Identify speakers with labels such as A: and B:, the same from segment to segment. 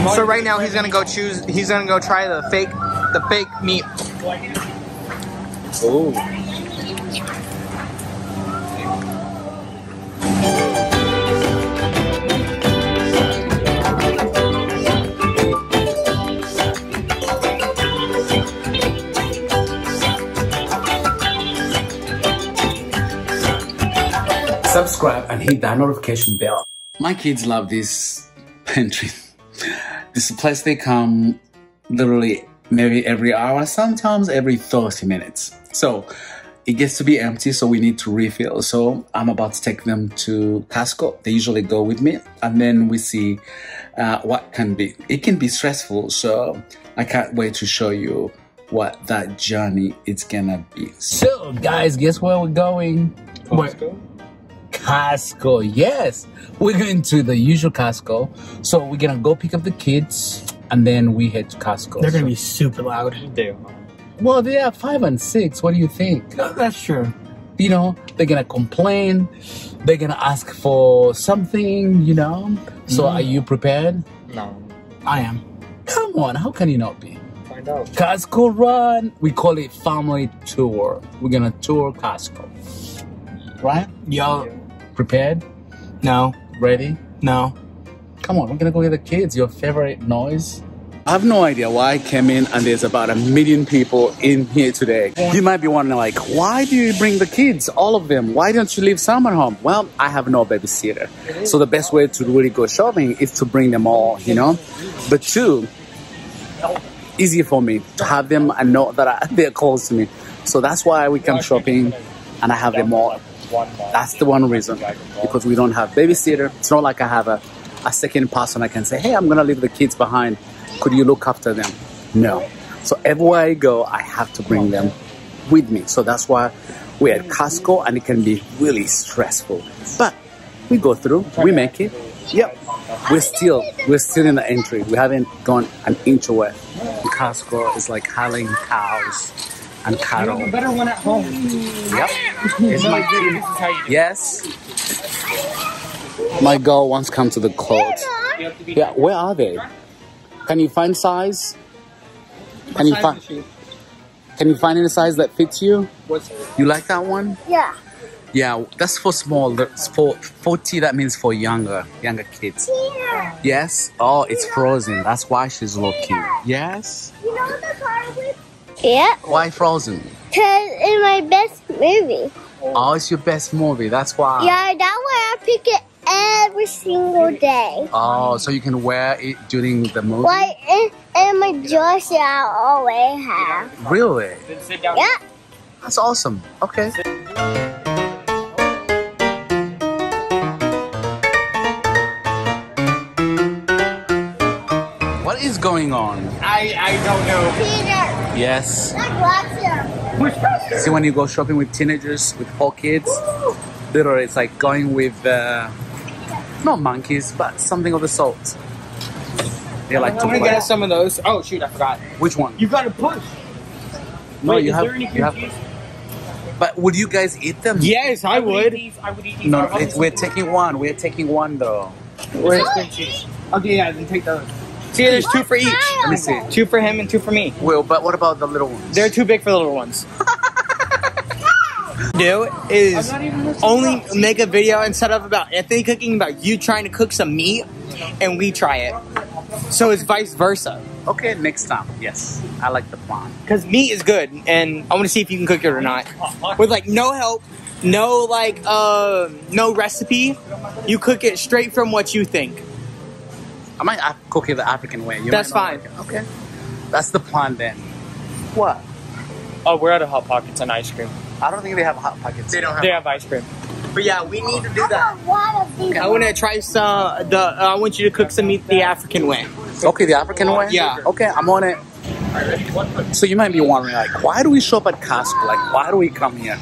A: So right now he's gonna go choose. He's gonna go try the fake, the fake meat.
B: Oh. Subscribe and hit that notification bell. My kids love this pantry. This place they come literally maybe every hour, sometimes every 30 minutes. So it gets to be empty, so we need to refill. So I'm about to take them to Costco. They usually go with me, and then we see uh, what can be. It can be stressful, so I can't wait to show you what that journey is gonna be. So, guys, guess where we're going? Costco. Costco, yes. We're going to the usual Costco. So we're gonna go pick up the kids and then we head to Costco.
A: They're gonna
B: So-
A: be super loud. They are.
B: well, they are five and six. What do you think?
A: That's true.
B: You know, they're gonna complain. They're gonna ask for something. You know. So,
A: Mm.
B: are you prepared?
A: No, I am.
B: Come on, how can you not be?
A: Find out.
B: Costco run. We call it family tour. We're gonna tour Costco. Right?
A: Yo,
B: Prepared?
A: no,
B: Ready?
A: no.
B: Come on, we're gonna go get the kids. Your favorite noise? I have no idea why I came in and there's about a million people in here today. You might be wondering like, why do you bring the kids, all of them? Why don't you leave some at home? Well, I have no babysitter. So the best way to really go shopping is to bring them all, you know? But two, easier for me to have them and know that I, they're close to me. So that's why we come shopping and I have them all. That's the one reason. Because we don't have babysitter. It's not like I have a, a second person I can say, hey, I'm gonna leave the kids behind. Could you look after them? No. So everywhere I go, I have to bring them with me. So that's why we're at Costco and it can be really stressful. But we go through, we make it. Yep. We're still we're still in the entry. We haven't gone an inch away. Costco is like hauling cows and cattle.
A: better one at home.
B: Yep. It's my
A: This is how you do
B: Yes. My girl wants to come to the clothes. Yeah, where are they? Can you find size? Can you find Can you find any size that fits you?
A: What's
B: You like that one?
C: Yeah.
B: Yeah, that's for small. That's For 40, that means for younger, younger kids. Yes. Oh, it's frozen. That's why she's looking. Yes.
C: Yeah.
B: Why frozen?
C: Cause it's my best movie.
B: Oh, it's your best movie. That's why.
C: Yeah, that's why I pick it every single day.
B: Oh, so you can wear it during the movie?
C: Like in, in my jersey, I always have.
B: Really?
A: Then sit down.
C: Yeah.
B: That's awesome. Okay. Is going on?
A: I I don't know.
C: Peter,
B: Yes.
C: like watch them.
B: See, when you go shopping with teenagers, with four kids, literally it's like going with, uh, not monkeys, but something of the sort. They like
A: I'm
B: to
A: gonna get some of those. Oh shoot, I forgot.
B: Which one?
A: You gotta push.
B: No,
A: Wait,
B: you
A: is
B: have.
A: there any
B: You have. But would you guys eat them?
A: Yes, I would.
D: I would eat these.
B: No,
D: I'll
B: it's, we're taking one. We're taking one though.
A: Where's cream cheese? Okay, yeah, then take those. See, there's two for each.
B: Let me see.
A: Two for him and two for me.
B: Will, but what about the little ones?
A: They're too big for the little ones. Do is only make a another instead of about Anthony cooking about you trying to cook some meat and we try it. So it's vice versa.
B: Okay, next time. Yes, I like the plan.
A: Because meat is good and I want to see if you can cook it or not. With like no help, no like uh no recipe. You cook it straight from what you think.
B: I might cook it the African way. You
A: That's fine.
B: like. Okay, that's the plan then. What?
D: Oh, we're out of hot pockets and ice cream.
B: I don't think they have hot pockets.
A: They don't have
D: They have ice cream.
A: But yeah, we need to do
C: I
A: that.
C: one of these.
A: I want to try some. The uh, I want you to cook some meat the African way.
B: Okay, the African way.
A: Yeah.
B: Okay, I'm on it. So you might be wondering, like, why do we shop at Costco? Like, why do we come here?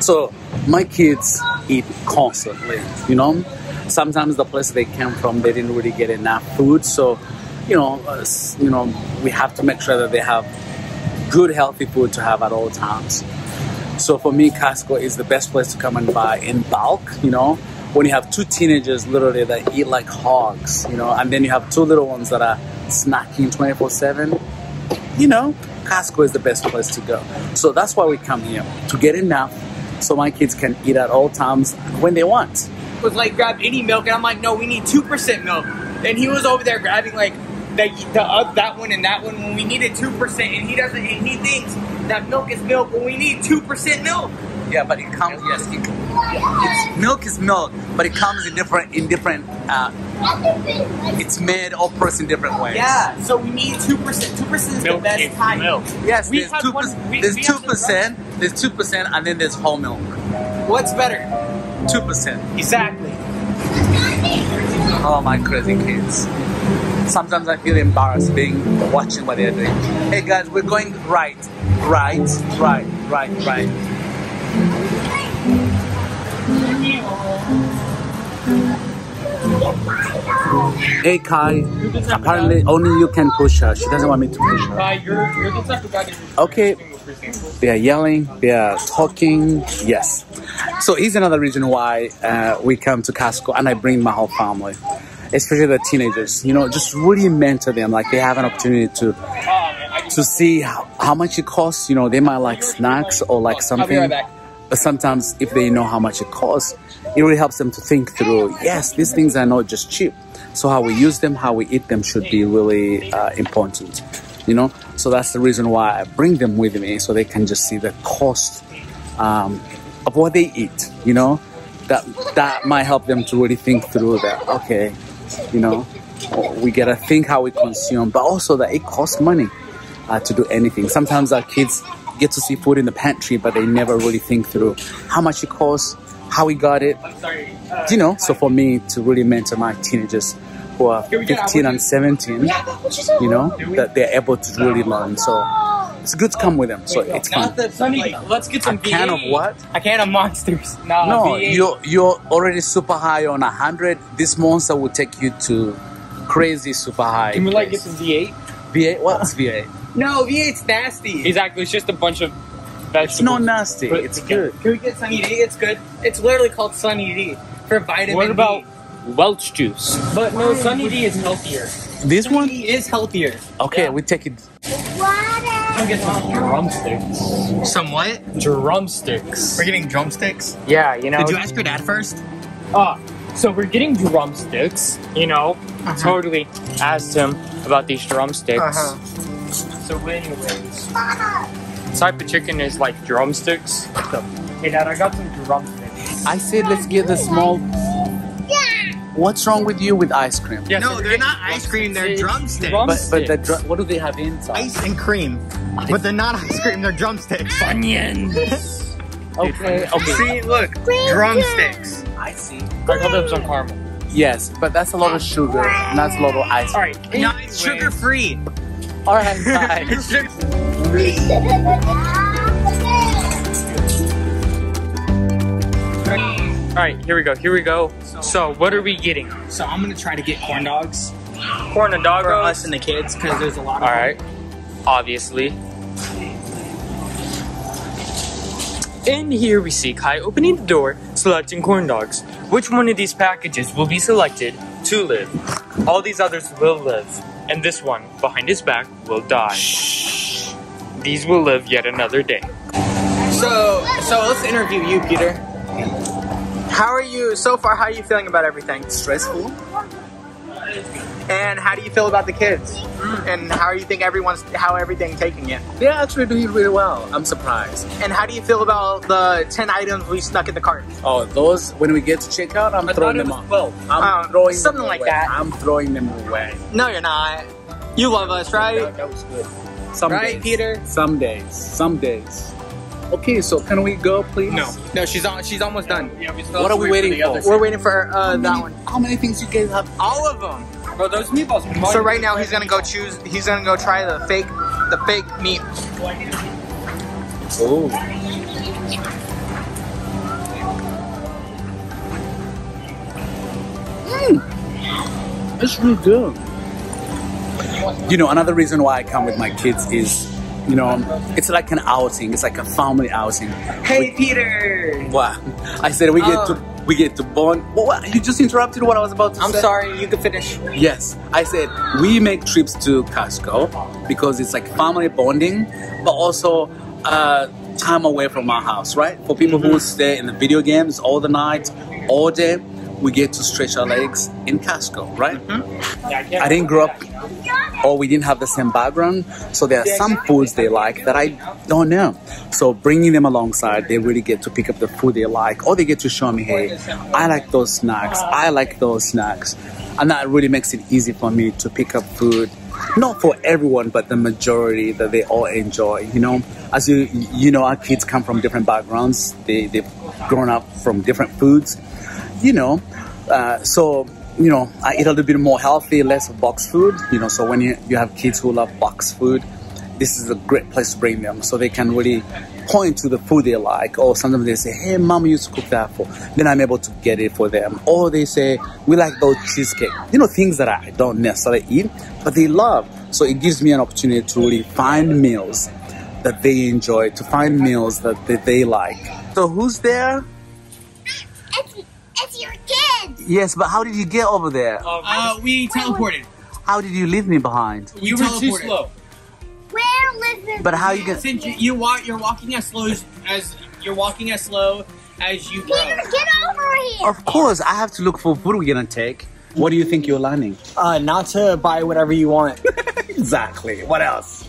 B: So my kids eat constantly. You know, sometimes the place they came from, they didn't really get enough food. So, you know, uh, you know, we have to make sure that they have good, healthy food to have at all times. So for me, Costco is the best place to come and buy in bulk. You know, when you have two teenagers literally that eat like hogs, you know, and then you have two little ones that are snacking 24 7, you know, Costco is the best place to go. So that's why we come here to get enough so my kids can eat at all times when they want.
A: Was like grab any milk, and I'm like, no, we need two percent milk. And he was over there grabbing like that the uh, that one and that one when we needed two percent, and he doesn't, and he thinks that milk is milk when we need two percent milk.
B: Yeah, but it comes. Yes, it, it's, milk is milk, but it comes in different in different. Uh, it's made or pressed in different ways.
A: Yeah, so we need two percent. Two percent is the best
D: is
A: type.
D: milk.
B: Yes,
D: We
B: there's
D: had
B: two.
D: one-
B: percent
D: we-
B: there's
D: we
B: two
D: had
B: percent. There's two percent, and then there's whole milk.
A: What's better?
B: Two percent.
A: Exactly.
B: Oh my crazy kids. Sometimes I feel embarrassed being watching what they're doing. Hey guys, we're going right, right, right, right, right. Hey Kai, apparently only you can push her. She doesn't want me to push her.
D: You're, you're the type of guy that just
B: Okay. They are yelling, they are talking. Yes. So here's another reason why uh, we come to Costco and I bring my whole family, especially the teenagers. You know, just really mentor them. Like they have an opportunity to to see how, how much it costs. You know, they might like snacks or like something. But sometimes if they know how much it costs, it really helps them to think through. Yes, these things are not just cheap. So how we use them, how we eat them should be really uh, important. You know, so that's the reason why I bring them with me so they can just see the cost um, of what they eat. You know, that that might help them to really think through that. Okay, you know, we gotta think how we consume, but also that it costs money uh, to do anything. Sometimes our kids get to see food in the pantry, but they never really think through how much it costs, how we got it. You know, so for me to really mentor my teenagers who are 15 and 17, you know, that they're able to really learn. So it's good to come with them. So it's fun.
A: Not the Sunny. let's get some
B: A can of what?
A: A can of monsters. No,
B: No, you're you're already super high on a hundred. This monster will take you to crazy super high.
D: Can we like get
B: place.
D: some V8?
B: V8? What's V8?
A: No, V8's nasty.
D: Exactly. It's just a bunch of vegetables.
B: It's not nasty.
D: But-
B: It's good.
A: Can we get Sunny D? It's good. It's literally called Sunny D for vitamin
D: What about
A: D.
D: Welch juice? But no, Sunny D is healthier.
B: This
A: Sunny
B: one?
A: D is healthier.
B: Okay,
D: Yeah.
B: we take it.
D: I'll get some drumsticks.
A: Some what?
D: Drumsticks.
A: We're getting drumsticks.
D: Yeah, you know.
A: Did you ask your dad first?
D: Ah, so we're getting drumsticks. You know,
A: Uh-huh.
D: totally asked him about these drumsticks.
A: Uh-huh.
D: So, anyways, type of chicken is like drumsticks. So, hey, Dad, I got some drumsticks.
B: I said let's get the small. What's wrong with you with ice cream?
D: Yeah,
A: No,
D: so
A: they're not ice cream, they're
D: drumsticks.
A: drumsticks.
B: But but the dr- what do they have inside?
A: Ice and cream. But they're not ice cream, they're drumsticks.
D: onions.
B: Okay, okay.
A: See, look, drumsticks.
B: I see.
D: I got them some caramel.
B: Yes, but that's a lot of sugar. And that's a lot of ice.
D: All right.
A: No, it's sugar free.
B: All right, bye.
A: It's sugar-
D: All right, here we go. Here we go. So, what are we getting?
A: So I'm gonna try to get corn dogs
D: Corn and
A: for
D: doggos.
A: us and the kids because there's a lot of.
D: All right. Obviously. And here we see Kai opening the door, selecting corn dogs. Which one of these packages will be selected to live? All these others will live, and this one, behind his back, will die. These will live yet another day.
A: So, so let's interview you, Peter. How are you so far? How are you feeling about everything?
B: Stressful?
A: And how do you feel about the kids? And how do you think everyone's how everything taking it?
B: They're actually doing really well. I'm surprised.
A: And how do you feel about the ten items we stuck in the cart?
B: Oh, those when we get to checkout, I'm throwing them out. I'm
A: Oh,
B: throwing
A: something
B: them
A: like
B: away.
A: that.
B: I'm throwing them away.
A: No, you're not. You love us, right?
B: That, that was good. Some
A: Right,
B: days.
A: Peter?
B: Some days. Some days. Okay, so can we go, please?
A: no, no, she's on. She's almost done.
B: What are we waiting for?
A: We're waiting for uh, that one.
B: How many things you guys have?
A: All of them.
D: Bro, those meatballs.
A: So right now he's gonna go choose. He's gonna go try the fake, the fake meat.
B: Oh. Mm. It's really good. You know, another reason why I come with my kids is, you know, it's like an outing. It's like a family outing.
A: Hey, Peter.
B: Wow. I said we get
A: Oh.
B: to We get to bond. What, what? You just interrupted what I was about to say.
A: I'm sorry, you can finish.
B: Yes, I said we make trips to Costco because it's like family bonding, but also uh, time away from our house, right? For people who stay in the video games all the night, all day, we get to stretch our legs in Costco, right? Mm-hmm. I didn't grow up or we didn't have the same background, so there are some foods they like that I don't know. So bringing them alongside, they really get to pick up the food they like, or they get to show me, hey, I like those snacks, I like those snacks, and that really makes it easy for me to pick up food. Not for everyone, but the majority that they all enjoy. You know, as you you know, our kids come from different backgrounds. They they've grown up from different foods. You know, uh, so you know, I eat a little bit more healthy, less box food. You know, so when you, you have kids who love box food, this is a great place to bring them so they can really point to the food they like. Or sometimes they say, hey, mom used to cook that for. Then I'm able to get it for them. Or they say, we like those cheesecake. You know, things that I don't necessarily eat, but they love. So it gives me an opportunity to really find meals that they enjoy, to find meals that, that they like. So who's there? Yes, but how did you get over there?
A: Uh, we teleported.
B: How did you leave me behind?
A: We
D: You were too
A: teleported.
D: slow.
C: Where lives
B: But how you gonna?
A: Since you, you walk, you're walking as slow as, as you're walking as slow as you grow.
C: Peter, get over here.
B: Of course, I have to look for food we're gonna take. What do you think you're learning?
A: Uh, not to buy whatever you want.
B: Exactly. What else?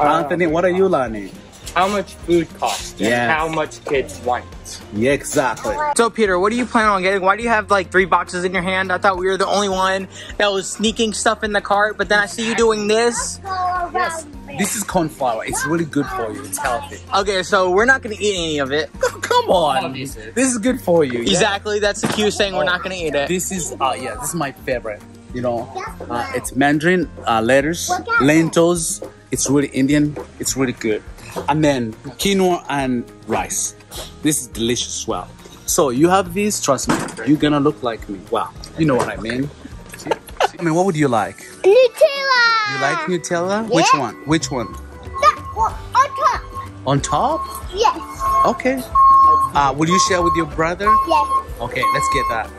B: Anthony, what are you learning?
D: How much food costs and how much kids want.
B: Yeah, exactly.
A: So Peter, what do you plan on getting? Why do you have like three boxes in your hand? I thought we were the only one that was sneaking stuff in the cart, but then I see you doing this.
C: Go around me.
B: This is corn flour. It's really good for you. It's healthy.
A: Okay, so we're not gonna eat any of it.
B: Come on. This is good for you. yeah?
A: Exactly, that's the cue saying we're not gonna eat it.
B: This is uh yeah, this is my favorite. You know, uh, it's mandarin, uh, lettuce, lentils. It's really Indian. It's really good. And then quinoa and rice. This is delicious as well. So you have these. Trust me, you're gonna look like me. Wow, you know what I mean. See? See? I mean, what would you like?
C: Nutella.
B: You like Nutella? Which one? Which one?
C: That one on top.
B: On top?
C: Yes.
B: Okay. Uh, will you share with your brother?
C: Yes.
B: Okay, let's get that.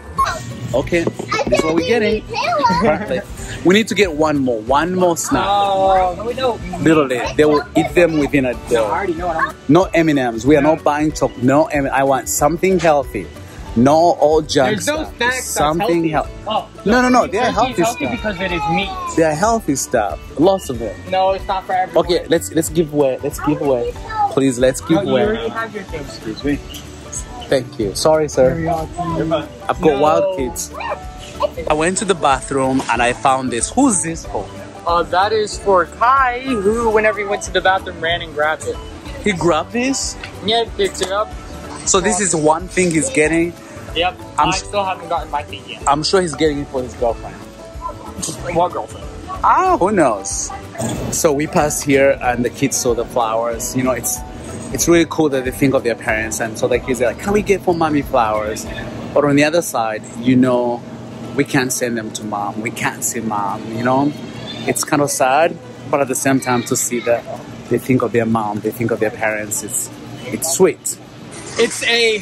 B: Okay,
C: I
B: this is what we're getting. We need to get one more, one more snack.
A: Oh,
B: Literally, they will eat them within a day.
A: already know what I'm.
B: No M&Ms. We are not buying chocolate. No M. I want something healthy. No all junk
D: There's no
B: stuff.
D: snacks
B: Something
D: healthy.
B: healthy.
D: Oh,
B: No, no, no, they are healthy
D: healthy
B: stuff.
D: because it is meat.
B: They are healthy stuff. Lots of them.
A: No, it's not for everyone.
B: Okay, let's let's give away. Let's give away. Please, let's
D: No,
B: give
D: you
B: away.
D: already have your thing. Excuse me.
B: Thank you. Sorry, sir. I've got
A: No.
B: wild kids. I went to the bathroom and I found this. Who's this for?
D: Uh, that is for Kai, who, whenever he went to the bathroom, ran and grabbed it.
B: He grabbed this.
D: Yeah, picked it up.
B: So this is one thing he's getting.
D: Yep.
B: I'm
D: I still haven't gotten my thing yet.
B: I'm sure he's getting it for his girlfriend.
D: What girlfriend?
B: Ah, who knows? So we passed here and the kids saw the flowers. You know, it's it's really cool that they think of their parents and so the kids are like, can we get for mommy flowers? But on the other side, you know, we can't send them to mom. We can't see mom, you know? It's kind of sad, but at the same time to see that they think of their mom, they think of their parents, it's it's sweet.
A: It's a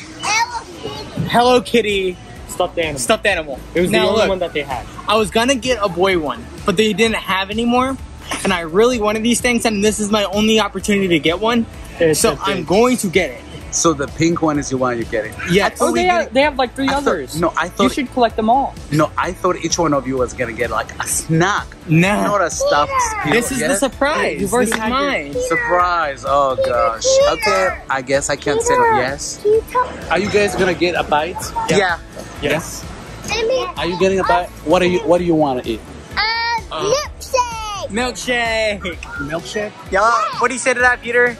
A: Hello Kitty
D: Stuffed animal.
A: stuffed animal.
D: It was
A: now
D: the only
A: look,
D: one that they had.
A: I was gonna get a boy one, but they didn't have anymore, and I really wanted these things, and this is my only opportunity to get one.
D: It's
A: so I'm going to get it.
B: So the pink one is the one you get it.
A: Yeah.
D: Oh, they have, they have like three
B: I thought-
D: others.
B: no, I thought You
D: should collect them all.
B: no, I thought each one of you was gonna get like a snack,
A: No.
B: not a stuffed.
C: Yeah.
B: you
A: This is
B: get
A: the
B: it?
A: surprise.
D: You've already
A: this is
D: had
A: mine.
B: Surprise! Oh gosh. Okay, I guess I can't say
C: Peter,
B: yes.
C: can you
B: Are you guys gonna get a bite?
A: Yeah.
D: Yes.
C: I
B: Are you getting a bite? What are you What do you want to eat?
C: uh, milkshake.
A: Milkshake.
B: Milkshake.
A: Yeah. What do you say to that, Peter?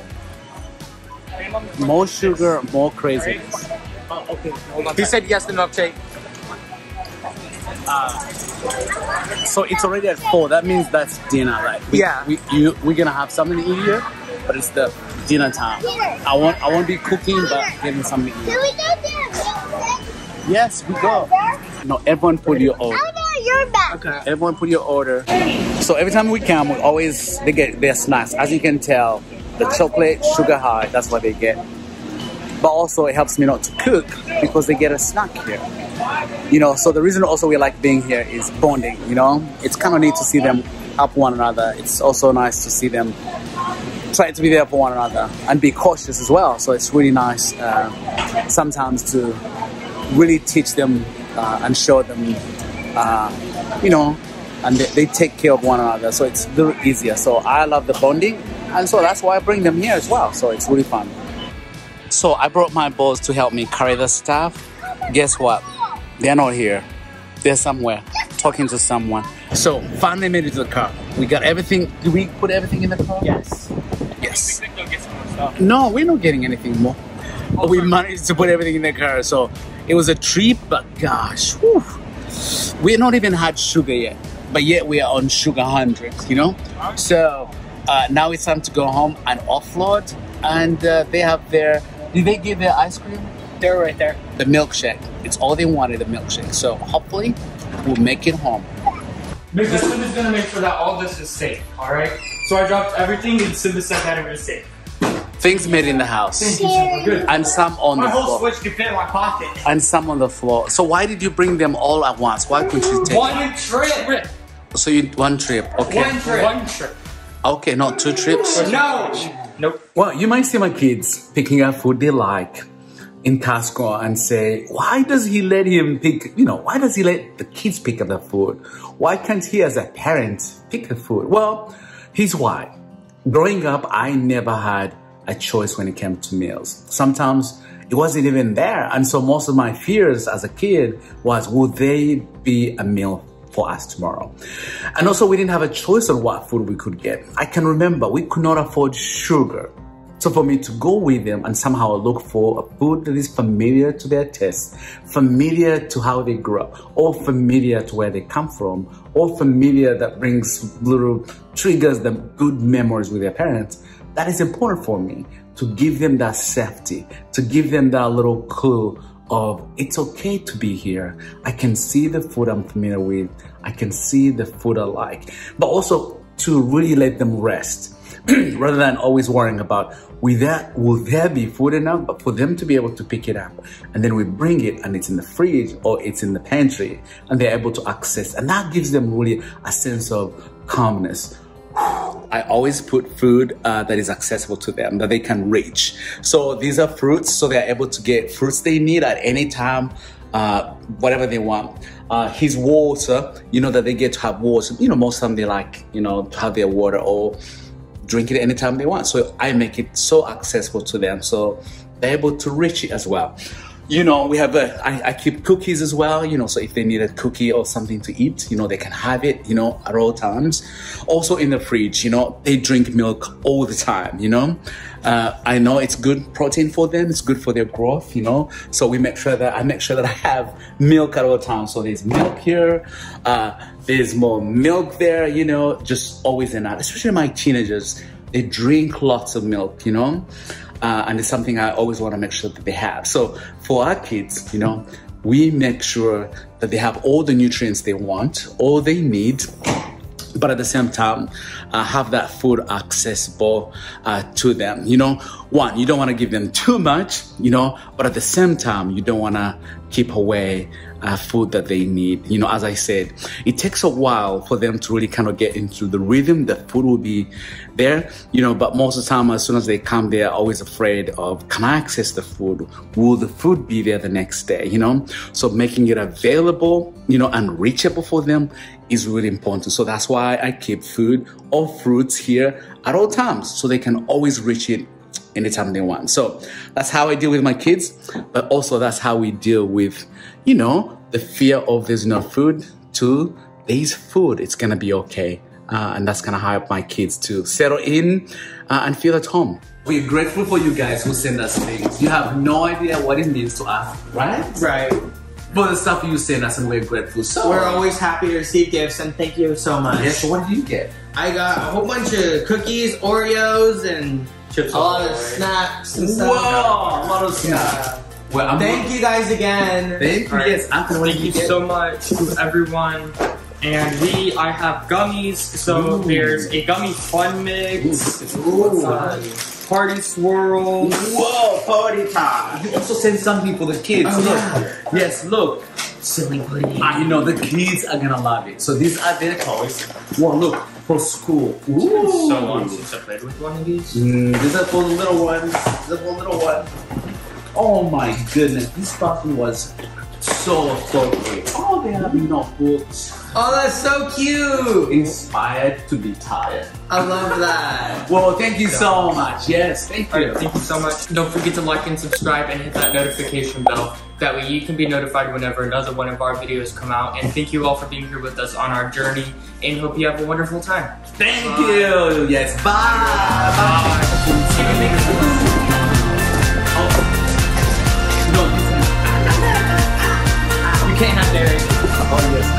B: More sugar, more craziness.
D: Oh, okay. Hold on.
A: He said yes to milkshake.
B: Uh, so it's already at four. That means that's dinner, right? We,
A: Yeah.
B: We you we're gonna have something to eat here, but it's the dinner time. I won't I won't be cooking, but getting something to
C: Can
B: eat.
C: we go there?
B: Yes, we go. No, everyone put your order.
C: Oh no, you're back.
A: Okay.
B: Everyone put your order. So every time we come, we always they get their snacks. As you can tell, the chocolate sugar high. That's what they get. but also it helps me not to cook because they get a snack here. You know, so the reason also we like being here is bonding, you know? It's kind of neat to see them help one another. It's also nice to see them try to be there for one another and be cautious as well. So it's really nice uh, sometimes to really teach them uh, and show them, uh, you know, and they, they, take care of one another. So it's a little easier. So I love the bonding. And so that's why I bring them here as well. So it's really fun. So I brought my boys to help me carry the stuff. Guess what? They're not here. They're somewhere talking to someone. So finally made it to the car. We got everything. Did we put everything in the car?
A: Yes.
B: Yes. No, we're not getting anything more. But we managed to put everything in the car. So it was a treat, but gosh, whew, we're not even had sugar yet. But yet we are on sugar hundreds, you know? So uh, now it's time to go home and offload. And uh, they have their, did they give their ice cream?
A: They're right there.
B: The milkshake. It's all they wanted, the milkshake. So hopefully we'll make it home.
D: Miss Simba's gonna make sure that all this is safe, alright? So I dropped everything and Simba said that it was safe.
B: Things made in the house.
D: Thank you, Simba. Good.
B: And some on
A: My
B: the
A: whole
B: floor.
A: switch could fit in my pocket.
B: And some on the floor. So why did you bring them all at once? Why couldn't you take
A: One trip.
D: Trip.
B: So you one trip, okay.
A: One trip.
D: One trip.
B: Okay, not two trips.
A: No.
D: Nope.
B: Well, you might see my kids picking up food they like in Costco and say, why does he let him pick, you know, why does he let the kids pick up the food? Why can't he as a parent pick the food? Well, here's why. Growing up, I never had a choice when it came to meals. Sometimes it wasn't even there. And so most of my fears as a kid was, will they be a meal for us tomorrow? And also we didn't have a choice on what food we could get. I can remember we could not afford sugar. So for me to go with them and somehow look for a food that is familiar to their taste, familiar to how they grew up, or familiar to where they come from, or familiar that brings little triggers them good memories with their parents, that is important for me to give them that safety, to give them that little clue of it's okay to be here. I can see the food I'm familiar with. I can see the food I like, but also to really let them rest rather than always worrying about will there, will there be food enough, but for them to be able to pick it up and then we bring it and it's in the fridge or it's in the pantry and they're able to access and that gives them really a sense of calmness. I always put food uh, that is accessible to them, that they can reach. So these are fruits, so they're able to get fruits they need at any time, uh, whatever they want. Uh, his water, you know, that they get to have water. You know, most of them they like, you know, to have their water or drink it anytime they want. So I make it so accessible to them, so they're able to reach it as well. You know, we have a, I, I keep cookies as well, you know, so if they need a cookie or something to eat, you know, they can have it, you know, at all times. Also in the fridge, you know, they drink milk all the time, you know. Uh, I know it's good protein for them, it's good for their growth, you know. So we make sure that, I make sure that I have milk at all times. So there's milk here, uh, there's more milk there, you know, just always and out, especially my teenagers, they drink lots of milk, you know. Uh, and it's something I always want to make sure that they have. So for our kids, you know, we make sure that they have all the nutrients they want, all they need, but at the same time, uh, have that food accessible uh, to them. You know, one, you don't want to give them too much, you know, but at the same time, you don't want to keep away uh, food that they need. You know, as I said, it takes a while for them to really kind of get into the rhythm. The food will be there, you know, but most of the time, as soon as they come, they're always afraid of, can I access the food? Will the food be there the next day? You know, so making it available, you know, and reachable for them is really important. So that's why I keep food or fruits here at all times so they can always reach it anytime they want. So that's how I deal with my kids, but also that's how we deal with, you know, the fear of there's no food to there's food. It's gonna be okay. Uh, and that's gonna help my kids to settle in uh, and feel at home. We're grateful for you guys who send us things. You have no idea what it means to us, right?
A: Right.
B: For the stuff you send us, and we're grateful. So
A: We're always happy to receive gifts and thank you so much.
B: Yeah, so what did you get?
A: I got a whole bunch of cookies, Oreos, and
D: Chips
A: a lot of
D: the
A: snacks and
B: Whoa,
A: stuff.
B: a lot of
A: snacks.
B: Well, I'm
A: Thank you guys again.
B: Thank you.
D: Alright.
B: Yes, Anthony. What
D: Thank you
B: get?
D: so much to everyone And we, I have gummies. So there's a gummy fun mix, uh, party swirl.
A: Whoa, party time.
B: You also send some people, the kids.
A: Oh,
B: look. Yes, look.
D: Silly pudding.
B: Ah, you know, the kids are gonna love it. So these are their toys. Well, look, for school. Ooh.
D: So long since I played with one of these.
B: Mm, these are for the little ones. These are for the little ones. Oh my goodness, this button was so, so great. Oh, they have notebooks.
A: Oh, that's so cute.
B: Inspired to be tired.
A: I love that.
B: Well, thank you so much. Yes, thank you.
D: Alright, thank you so much. Don't forget to like and subscribe and hit that notification bell. That way you can be notified whenever another one of our videos come out. And thank you all for being here with us on our journey. And hope you have a wonderful time.
B: Thank you. Yes, bye. Bye.
D: See you
A: You can't have dairy. Oh, yes.